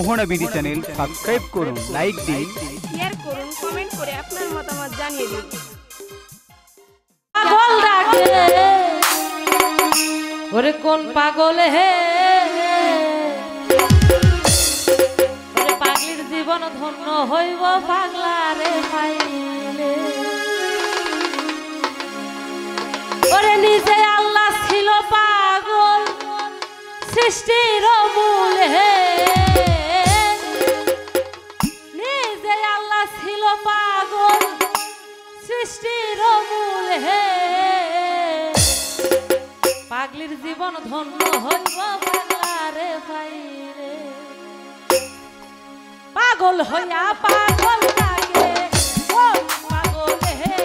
মোহনা BD channel subscribe করুন like দিন। Share করুন কমেন্ট করে আপনার মতামত জানিয়ে দিন। পাগল ডাকে ওরে কোন পাগল হে? ওরে পাগলির জীবন ধন্য হইব পাগলা রে পাইলে। ওরে নিজে আল্লাহ ছিল পাগল সৃষ্টির মূল হে। সৃষ্টির মূল হে। পাগলির জীবন ধন্য হইব বাংলারে বাইরে পাগল হইয়া পাগল লাগে পাগল হে।